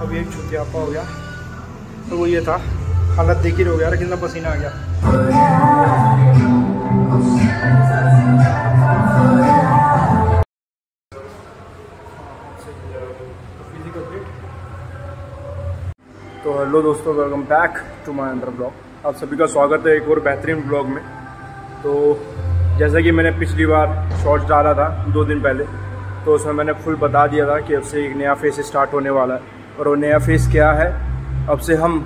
अब ये छुट्टियापा हो गया। तो वो ये था। हालत देख ही यार, कितना पसीना आ गया। तो हेलो दोस्तों welcome back to my under vlog आप सभी का स्वागत है एक और बेहतरीन ब्लॉग में। तो जैसा कि मैंने पिछली बार शॉर्ट्स डाला था दो दिन पहले तो उसमें मैंने फुल बता दिया था कि अब से एक नया फेस स्टार्ट होने वाला है। और वो नया फेस क्या है, अब से हम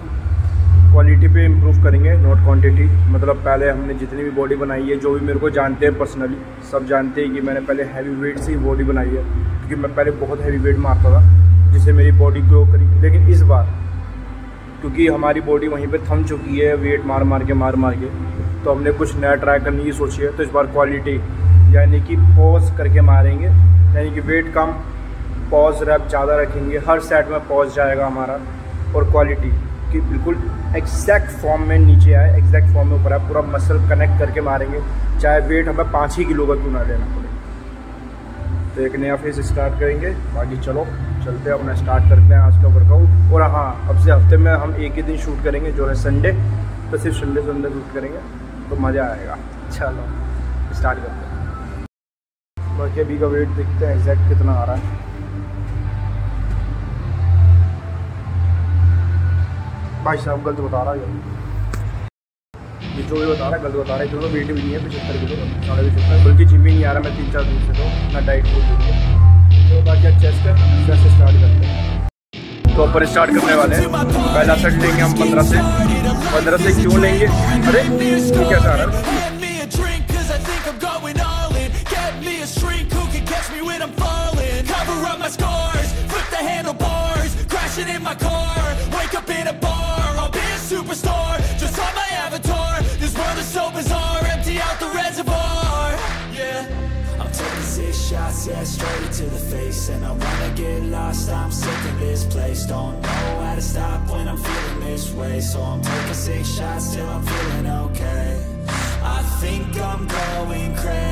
क्वालिटी पे इम्प्रूव करेंगे नॉट क्वांटिटी मतलब पहले हमने जितनी भी बॉडी बनाई है, जो भी मेरे को जानते हैं पर्सनली सब जानते हैं कि मैंने पहले हैवी वेट से ही बॉडी बनाई है, क्योंकि मैं पहले बहुत हैवी वेट मारता था, जिससे मेरी बॉडी ग्रो करी। लेकिन इस बार, क्योंकि हमारी बॉडी वहीं पर थम चुकी है वेट मार मार के, मार मार के तो हमने कुछ नया ट्राई करने की सोची है तो इस बार क्वालिटी यानी कि पॉज करके मारेंगे, यानी कि वेट कम पॉज रैप ज़्यादा रखेंगे, हर सेट में पॉज जाएगा हमारा और क्वालिटी कि बिल्कुल एग्जैक्ट फॉर्म में नीचे आए एग्जैक्ट फॉर्म में ऊपर आए, पूरा मसल कनेक्ट करके मारेंगे, चाहे वेट हमें पाँच ही किलो का क्यों ना लेना पड़े। तो एक नया फ़ेज़ स्टार्ट करेंगे, बाकी चलो, चलते हैं, अपना स्टार्ट करते हैं आज का वर्कआउट और हाँ अब से हफ़्ते में हम एक ही दिन शूट करेंगे, जो है संडे तो सिर्फ़ संडे संडे शूट करेंगे तो मज़ा आएगा। चलो स्टार्ट करते हैं। बाकी अभी का वेट देखते हैं एग्जैक्ट कितना आ रहा है। भाई साहब गलत बता रहा है ये जो भी बता रहा है गलत बता रहा है इतना वेट भी नहीं है पचहत्तर किलो साढ़े पचहत्तर बल्कि जिम ही नहीं आ रहा मैं तीन चार दिन से तो ना डाइट फ़ूड दूँगी तो बाकी चेस्ट है चेस्ट स्टार्ट करते हैं। तो ऊपर स्टार्ट करने वाले हैं। पहला सेट लेंगे हम पंद्रह से। पंद्रह से क्यों लेंगे? अरे ये क्या चाह रहा है in. My car. Wake up in a bar, superstar. Just on my avatar. This world is so bizarre, empty out the reservoir. Yeah. I'm taking six shots, yeah, straight to the face. And I wanna get lost, I'm sick of this place. Don't know how to stop when I'm feeling this way. So I'm taking six shots till I'm feeling okay. I think I'm going crazy.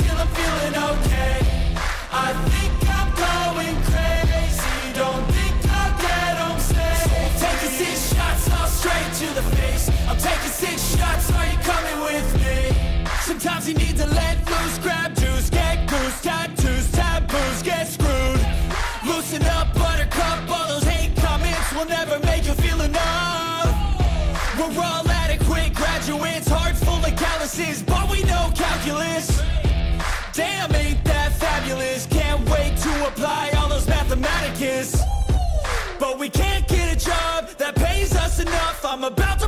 of but we know calculus. Damn, ain't that fabulous? Can't wait to apply all those mathematicus. But we can't get a job that pays us enough. I'm about to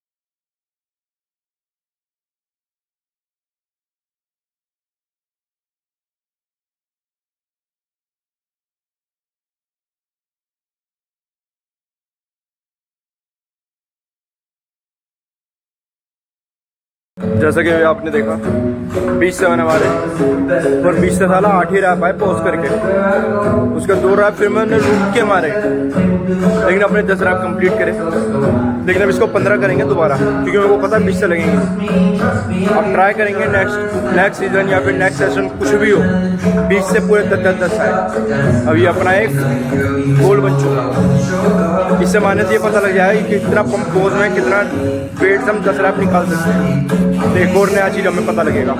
जैसा कि आपने देखा, बीच से मैंने मारे पर बीच से साला आठ ही रैप आए पॉज करके। उसके दो रैप फिर मैंने रुक के मारे। लेकिन अपने दस रैप कंप्लीट करे। लेकिन अब इसको पंद्रह करेंगे दोबारा, क्योंकि मेरे को पता है बीच से लगेंगे। अब ट्राई करेंगे नेक्स्ट नेक्स्ट सीज़न या फिर नेक्स्ट सेशन कुछ भी हो, बीच से पूरे दस दस दस आए। ये अपना एक गोल बन चुका इससे माने से ये पता लग जाए कि कितना पंप पोज में कितना वेट हम दस रैप निकाल सकते हैं। एक और नया चीज़ हमें पता लगेगा।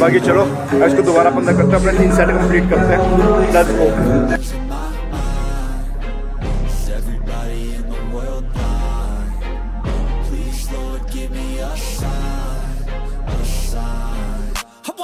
बाकी चलो इसको दोबारा पंद्रह करते हैं, अपने तीन सेट कंप्लीट करते हैं।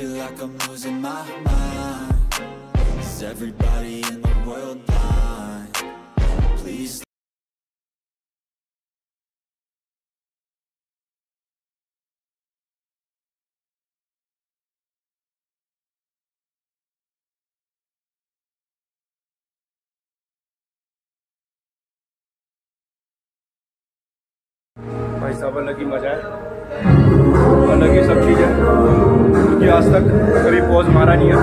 I feel like I'm losing my mind Is everybody in the world blind? Please भाई साहब अलग ही मज़ा है अलग ही सब चीज़ है। क्योंकि आज तक कभी पॉज मारा नहीं है।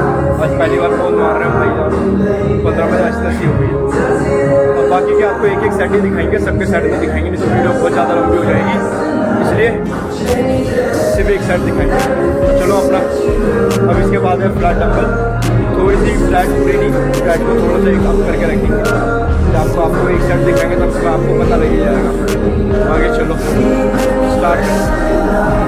आज पहली बार पॉज मार रहे हैं भाई साहब पंद्रह बजे आज तक हो गई है। अब बाकी के आपको एक एक सेट ही दिखाएँगे। सबके सेट नहीं दिखाएँगे नहीं तो वीडियो बहुत ज़्यादा लंबी हो जाएगी। इसलिए सिर्फ़ एक सेट दिखाएँगे। चलो अपना, अब इसके बाद है फ्लैट डम्बल थोड़ी सी फ्लैट पूरी नहीं फ्लैट को थोड़ा सा कम करके रखेंगे। फिर आपको आपको एक सेट दिखाएँगे, तब आपको पता लग जाएगा। आगे चलो। Carter.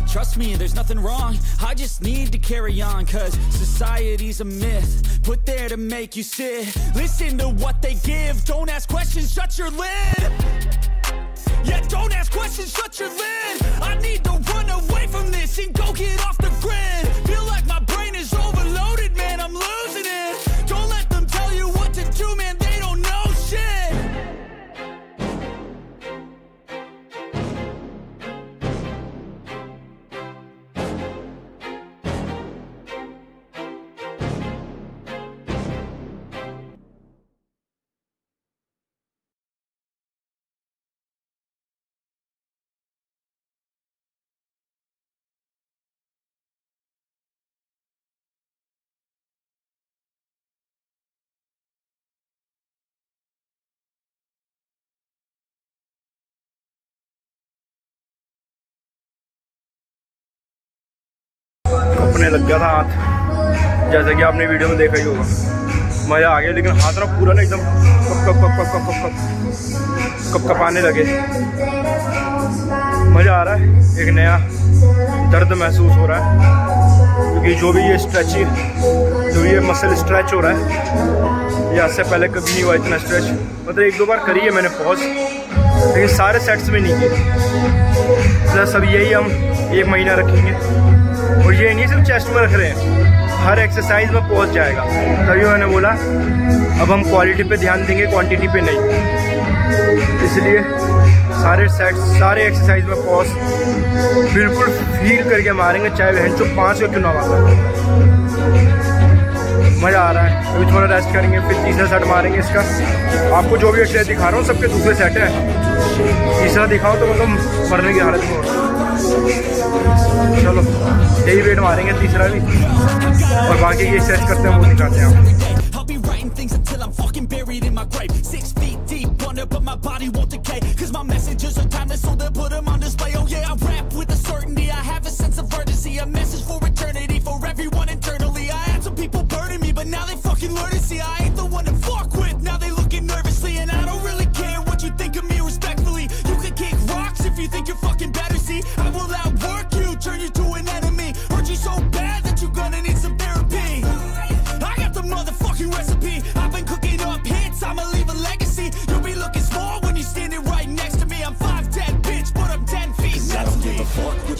Trust me, there's nothing wrong. I just need to carry on, cause society's a myth. Put there to make you sit. Listen to what they give. Don't ask questions, shut your lid. Yeah, don't ask questions, shut your lid. I need to run away from this and go get off the grid. Feel अपने लग गया था हाथ। जैसे कि आपने video में देखा ही होगा। मज़ा आ गया, लेकिन हाथ ना पूरा ना एकदम कप कप कप कप कप कप कप कप, कपाने लगे। मज़ा आ रहा है, एक नया दर्द महसूस हो रहा है। क्योंकि जो भी ये स्ट्रेच जो ये मसल स्ट्रेच हो रहा है, ये से पहले कभी नहीं हुआ इतना स्ट्रेच मतलब एक दो बार करी है मैंने पॉज लेकिन सारे सेट्स में नहीं किए अब यही हम एक महीना रखेंगे। और ये नहीं सिर्फ़ चेस्ट में रख रहे हैं, हर एक्सरसाइज में पहुँच जाएगा। तभी मैंने बोला, अब हम क्वालिटी पे ध्यान देंगे क्वांटिटी पे नहीं। इसलिए सारे सेट सारे एक्सरसाइज में पॉज बिल्कुल फील करके मारेंगे, चाहे वह जो पाँच का क्यों ना मारा। मज़ा आ रहा है। अभी थोड़ा रेस्ट करेंगे, फिर तीसरा सेट मारेंगे इसका। आपको जो भी एक्सरसाइज दिखा रहा हूँ, सबके दूसरे सेट है। तीसरा दिखाओ तो मतलब मरने की हालत में होगा चलो। यही वेट मारेंगे, तीसरा भी। और बाकी ये सेट करते हैं, वो दिखाते हैं आपको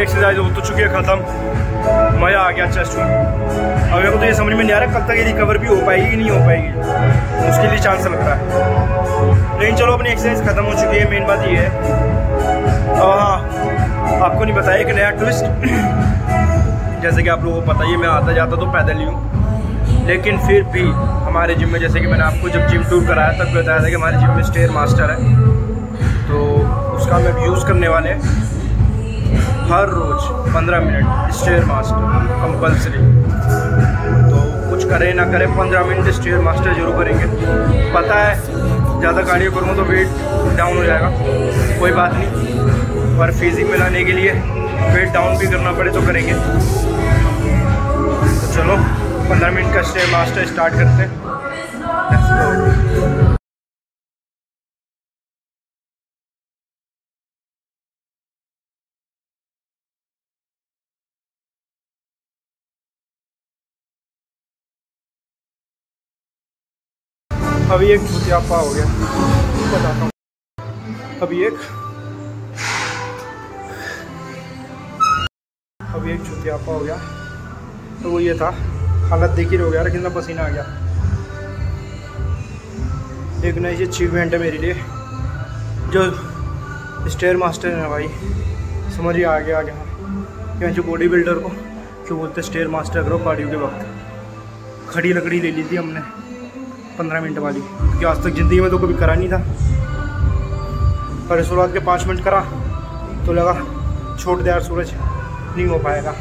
Exercise हो तो चुकी है ख़त्म। मज़ा आ गया चेस्ट में अब मेरे को तो ये समझ में नहीं आ रहा कब तक ये रिकवर भी हो पाएगी, नहीं हो पाएगी। उसके लिए चांस लग रहा है। लेकिन चलो, अपनी एक्सरसाइज ख़त्म हो चुकी है। मेन बात ये है। हाँ आपको नहीं बताया कि नया ट्विस्ट जैसे कि आप लोगों को पता ही है, मैं आता जाता तो पैदल ही हूँ। लेकिन फिर भी हमारे जिम में, जैसे कि मैंने आपको जब जिम टूर कराया, तब बताया था कि हमारे जिम में स्टेयर मास्टर है। तो उसका हम यूज़ करने वाले हैं। हर रोज 15 मिनट स्टेयर मास्टर कंपलसरी तो कुछ करें ना करें 15 मिनट स्टेयर मास्टर ज़रूर करेंगे। पता है, ज़्यादा कार्डियो करूँगा तो वेट डाउन हो जाएगा, कोई बात नहीं। पर फिजिक में लाने के लिए वेट डाउन भी करना पड़े तो करेंगे। तो चलो 15 मिनट का स्टेयर मास्टर स्टार्ट करते हैं। अभी एक छुतियापा हो गया। बताता हूँ। अभी एक अभी एक छुतियापा हो गया। तो वो ये था। हालत देख ही यार, कितना पसीना आ गया। एक नई अचीवमेंट है मेरे लिए। जो स्टेयर मास्टर है भाई। समझिए आ गया आ गया यहाँ जो बॉडी बिल्डर को क्यों बोलते स्टेयर मास्टर करो पार्टियों के वक्त। खड़ी लकड़ी ले ली थी हमने। पंद्रह मिनट वाली क्योंकि आज तक ज़िंदगी में तो कभी करा नहीं था। पर शुरुआत के पाँच मिनट करा तो लगा छोड़ दे यार सूरज, नहीं हो पाएगा।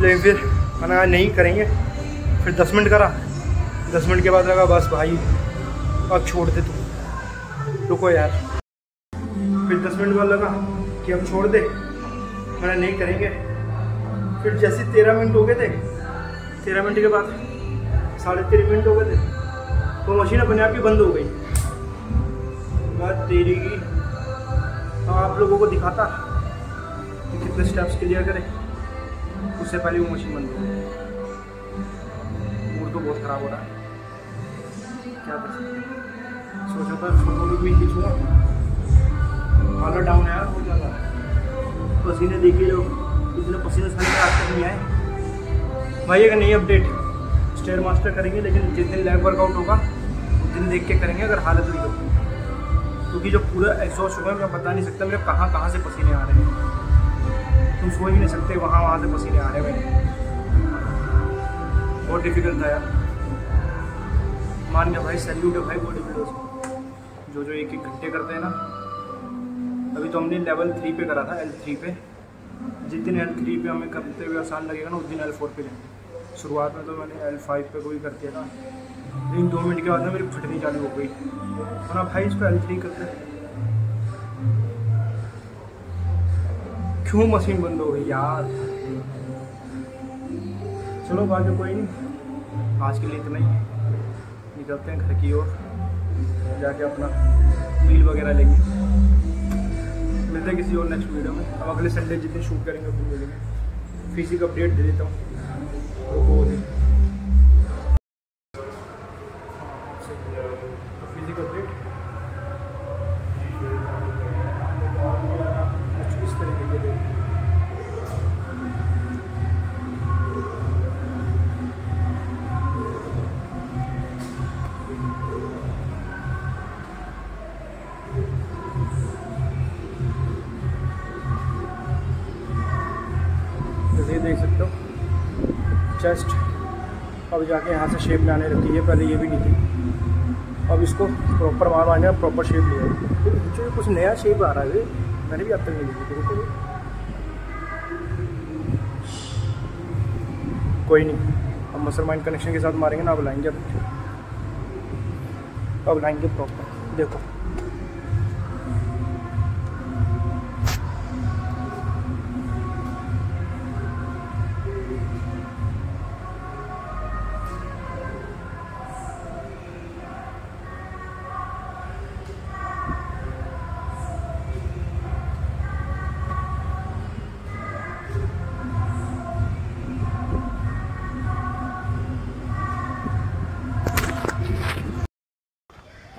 लेकिन फिर मैंने नहीं करेंगे। फिर दस मिनट करा। दस मिनट के बाद लगा, बस भाई, अब छोड़ दे तू। रुको यार। फिर दस मिनट बाद लगा कि अब छोड़ दे। मैंने नहीं करेंगे। फिर जैसे तेरह मिनट हो गए थे, तेरह मिनट के बाद साढ़े तेरह मिनट हो गए थे। मशीन अपने आप ही बंद हो गई। बात तेरी की अब आप लोगों को दिखाता कि कितने स्टेप्स क्लियर करें। उससे पहले वो मशीन बंद हो गई। मूड तो बहुत ख़राब हो रहा है। क्या कर सकते सोचा था फ़ोटो भी खींचूँगा हालत डाउन है बहुत ज़्यादा। पसीने देखिए जो इतने पसीने के आज तक नहीं आए। भाई एक नई अपडेट स्टेयर मास्टर करेंगे, लेकिन जिस दिन लैग वर्कआउट होगा दिन देख के करेंगे, अगर हालत हुई तो। क्योंकि जो पूरा एग्जॉस्ट हुआ है मैं बता नहीं सकता, मेरे कहाँ कहाँ से पसीने आ रहे हैं। तुम सोच भी नहीं सकते, वहाँ वहाँ से पसीने आ रहे हैं बहुत डिफ़िकल्ट था यार। मान गया भाई सैल्यूट है भाई बॉडी बिल्डर्स जो जो एक एक घंटे करते हैं ना। अभी तो हमने लेवल थ्री पे करा था एल थ्री पे। जिस दिन एल थ्री पे हमें करते हुए आसान लगेगा ना उस दिन एल फोर पे लेंगे शुरुआत में तो मैंने एल फाइव पे कोई कर दिया था। लेकिन दो मिनट के बाद ना मेरी फटनी चालू हो गई। वरना भाई इसको एल थ्री करते क्यों मशीन बंद हो गई यार? चलो, बाकी कोई नहीं। आज के लिए इतना ही। निकलते हैं घर की ओर। जाके अपना मील वगैरह लेंगे। मिलते हैं किसी और नेक्स्ट वीडियो में। अब अगले संडे जितने शूट करेंगे मिलेंगे। फिजिक अपडेट दे देता हूँ। चेस्ट अब जाके यहाँ से शेप में आने लगती है, पहले ये भी नहीं थी। अब इसको प्रॉपर मार मारने प्रॉपर शेप लिया है कुछ नया शेप आ रहा है मैंने भी अब तक नहीं देखी, देखो कोई नहीं। अब मसल माइंड कनेक्शन के साथ मारेंगे ना, अब लाएँगे अब। अब लाएँगे प्रॉपर देखो।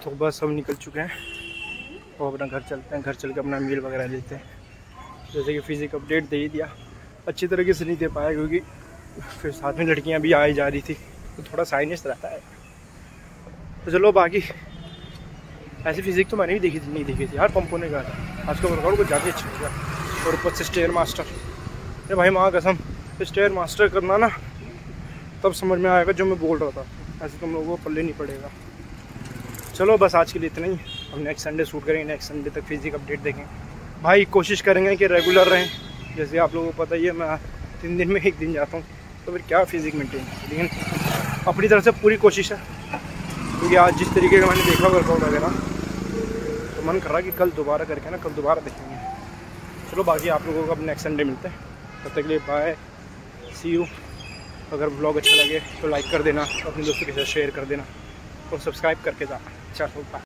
तो बस हम निकल चुके हैं और अपना घर चलते हैं, घर चल के अपना मील वगैरह लेते हैं। जैसे कि फिज़िक अपडेट दे ही दिया। अच्छी तरीके से नहीं दे पाया क्योंकि फिर साथ में लड़कियाँ भी आई जा रही थी तो थोड़ा साइनेस रहता है। तो चलो बाकी, ऐसी फिज़िक तो मैंने भी देखी थी, नहीं देखी थी। यार पंपों ने कहा था आज का वर्कआउट कुछ ज़्यादा अच्छा होगा और ऊपर से स्टेयर मास्टर अरे भाई, माँ कसम स्टेयर मास्टर करना ना, तब समझ में आएगा जो मैं बोल रहा था। ऐसे तुम लोगों को पल्ले नहीं पड़ेगा। चलो बस आज के लिए इतना ही। हम नेक्स्ट संडे शूट करेंगे नेक्स्ट संडे तक फिजिक अपडेट देखें भाई, कोशिश करेंगे कि रेगुलर रहें। जैसे आप लोगों को पता ही है, मैं तीन दिन में एक दिन जाता हूँ तो फिर क्या फिजिक मेंटेन लेकिन अपनी तरफ़ से पूरी कोशिश है। क्योंकि आज जिस तरीके का मैंने देखा वर्कआउट वगैरह तो मन कर रहा कि कल दोबारा करके ना, कल दोबारा देखेंगे। चलो, बाकी आप लोगों को अब नेक्स्ट संडे मिलते हैं। तब तक के लिए बाय सी यू अगर ब्लॉग अच्छा लगे तो लाइक कर देना। अपने दोस्तों के साथ शेयर कर देना। और सब्सक्राइब करके जाना। चलो बाय